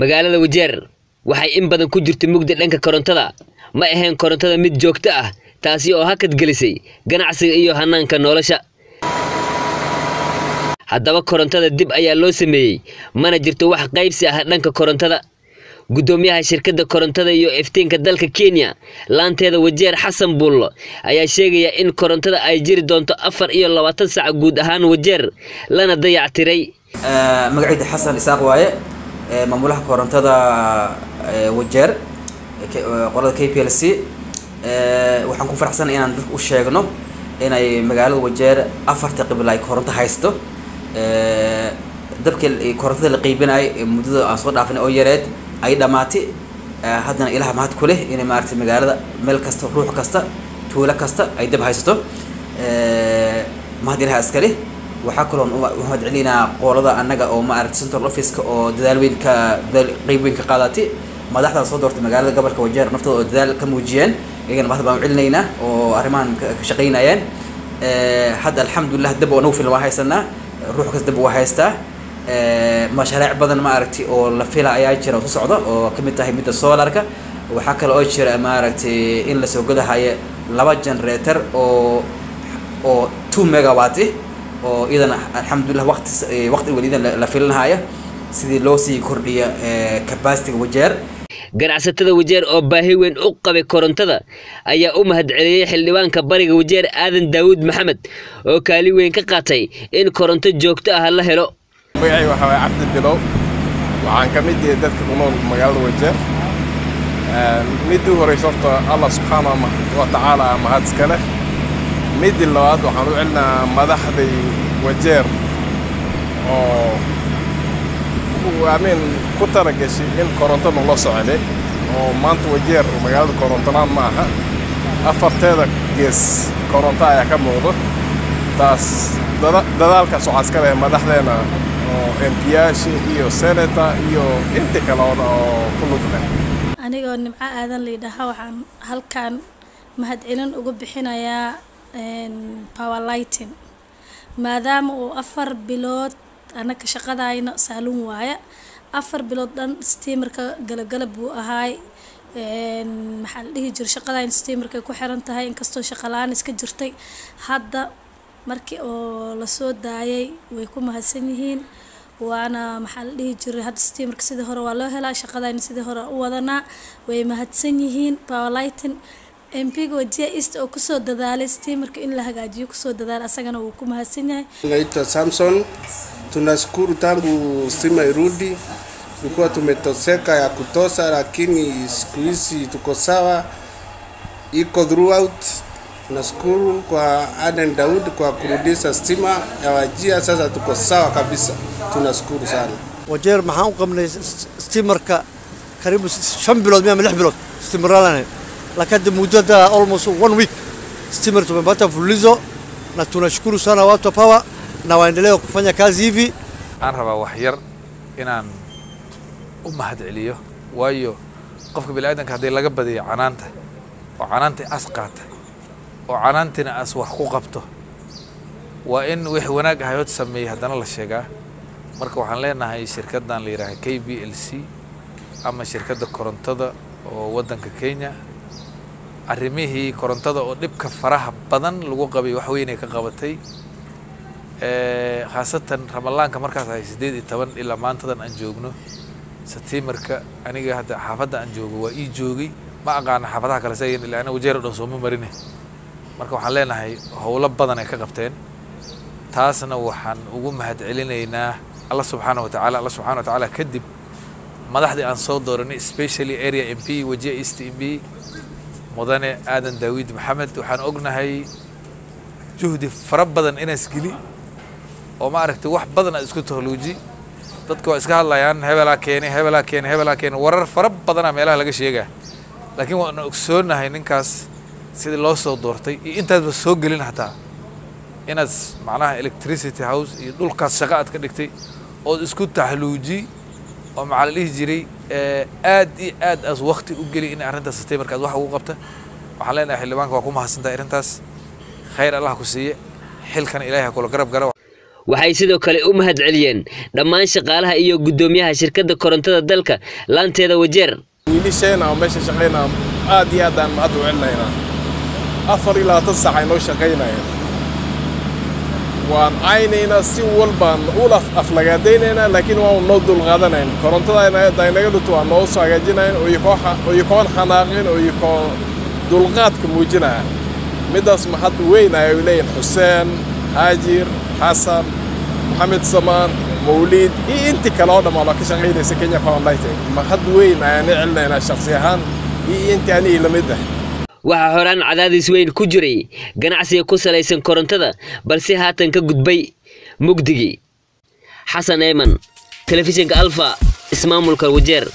magaalada wajeer waxay in badan ku jirtay mugdi dhanka korontada. Ma ahayn korontada mid joogto ah taasi oo hakad gelisay ganacsiga iyo hanaanka nolosha. Haddaba korontada dib ayaa loo sameeyey mana jirto wax qaybsi ah dhanka korontada. Guddoomiyaha shirkadda korontada iyo iftiinka dalka kenya laanteeda wajeer xasan buullo ayaa sheegaya in korontada ay jiri doonto afar iyo labaatan sac guud ahaan wajeer lana dayactiray. Magacayda xasan isaaq waaye maamulaha korontada wajeer qolada k p l c waxaan ku faraxsanay inaan dadka u sheegno inay magaalada wajeer afarta qibla ay koronto haysto. Dabkii korontada la qeybinayay muddada aan soo dhaafin oo yareed ay dhamaatay haddana ilaha mahad ku inay maaragtay magaalada meel kasta ruux kasta tuulo kasta ay dab haysato. Mahad ilaha iskale waxaa kaloon umahad celinaa qoolada annaga oo maaragtay central officeka oo dadaal weyn ka dadaal qeyb weyn ka qaadatay madaxda soo doortay magaalada gobolka wajeer naftooda oo dadaal ka muujiyeen. Iyagana mahad baan u celinaynaa oo arrimahan ka shaqaynayeen. Hadda alxamdulilah dab oo filan waa haysanaa ruux kasta dab waa haystaa mashaariic badan maaragtay oo la fila ayaa jira oo soo socda oo ka mid tahay midda solarka waxaa kale oo jira maaragtay in la soo godahayo laba generator oo oo two megawatt oo iyadana alxamdulilah waqti waqti welidan la filinahaya sidii loo sii kordhiya capacity-ga wajeer. Ganacsatada wajeer oo baahi weyn u qabay korontada ayaa u mahad celiyey xildhibaanka bariga wajeer aadan daawud maxamed oo kaali weyn ka qaatay in koronto joogto ah la helo. Magacay waxaa waay cabdi bilow. Waxaan ka mid yahay dadka ku nool magaalada wajeer. Middii horeysa horta allah subxaana wa tacaala mahad iska leh middii labaad waxaan u celinaa madaxday wajeer oo amiin ku talagashay in koronto nala socday oo maanta wajeer magaalada korontolaan ma aha. Afarteeda gees koronto ayaa ka muuqdo. Taas dadaalkaas waxaa iska leh madaxdeena oo embiyaasha iyo senata iyo inta kale oo ku lug leh. Anigoo nimco aadan liidhaha waxaan halkan mahadcelin ugu bixinayaa power lighting. Maadaama uu afar bilood anaka shaqadayna saalun waaya afar bilood dhan steamerka galagalab buu ahaay maxaa la dhihi jira shaqadayna steamerkay ku xiran tahay inkastoo shaqalaan iska jirtay. Hadda markii oo la soo daayay way ku mahadsan yihiin waana maxaa la dhihi jiray hadda steamerka sidii hore waa loo helaa shaqadayna sidii hore u wadanaa way mahadsan yihiin powerlighting mpiga wajia east oo kusoo dadaalay steamerka in la hagaajiyo kusoo dadaal asagana wuu ku mahadsan yahay. Naitwa Samson tunashukuru tangu stima irudi. Tulikuwa tumetoseka ya kutosa, lakini siku hizi tuko sawa. Iko throughout. Nashukuru kwa Aden Daud kwa kurudisha stima ya Wajia, sasa tuko sawa kabisa, tunashukuru sana. wajeer maxaan u qabnay stimarka karibu shan bilood miya lix bilood? Stimaralane lakini muddada almost one week. Stimer tumepata mfululizo na tunashukuru sana watu wa power na waendelee kufanya kazi hivi. aan rabaa wax yar inaan u mahad celiyo waayo qofka bini'aadanka haddii laga badiyo canaanta oo canaantii as qaata oo canaantiina as wax ku qabto waa in wix wanaag ahayood sameeyey haddana la sheegaa. Marka waxaan leenahay shirkaddan la yidhaaha k b l c ama shirkadda korontada oo waddanka kenya arrimihii korontada oo dhibka faraha badan lagu qabay wax weynay ka qabatay khaasatan ramadaanka markaas ahay siddeed iyo toban ilaa maantadan aan joogno. Setiimarka aniga hadda xaafadda aan joogo waa ii joogay. Ma aqaana xaafadaha kale sayin ilaa ana wajeer o dhan sooma marine. Marka waxaan leenahay howlo badan ka qabteen. Taasna waxaan ugu mahad celinaynaa alla subxaana wa tacaala alla subxana wa tacaala kadib madaxdii aan soo dooranay specially area m p wajiya east m p mudane aadan daawid maxamed waxaan ognahay juhdi fara badan inaas geli oo ma aragtay wax badan isku tahluuji dadka waa iska hadlayaan hebelaa keenay hebelaa keenay hebelaa keenay warar fara badanaa meelaha laga sheegaa. Laakiin waan ogsoonahay ninkaas sidii loo soo doortay iyo intaasba soo gelin hataa. Inaad macnaha electricity house iyo dhulkaas shaqo aad ka dhigtay ood isku taxluuji oo maxaa la dhihi jiray aad iyo aad aas wakti u geli in arrintaas sitay markaad wax ugu qabta. Waxaan leenahay xildhibaanka waa ku mahadsantahay arrintaas. Khayr allah ku siiye xilkana ilaahay ha kula garab gara waxay sidoo kale u mahad celiyeen dhammaan shaqaalaha iyo guddoomiyaha shirkadda korontada dalka laanteeda wajeer. Wiilisheena oo meesha shaqaynaa aad iyo aad aan mahad u celinaynaa. Afar iyo labaatan saac ay noo shaqaynayeen waan caynaynaa si walbaan ula aflagaadaynaynaa laakiin waan noo dulqaadanayn. Korontada dhunto waa noo soo hagaajinayn oyikoon xanaaqin oyikoo dulqaadka muujinaya middaas mahad weyn ayay leeyihiin xuseen haajir xasan maxamed samaan mawliid iyo intii kale oo dhammaan oo ka shaqaynaysa kenya power lighting mahad weyn ayaan i celinaynaa shakhsi ahaan iyo intii anigii la mid ah waxaa horaan cadaadis weyn ku jiray ganacsiga ku salaysan korontada balse haatan ka gudbay mugdigii xasan eyman telefishinka alfa ismaamulka wajeer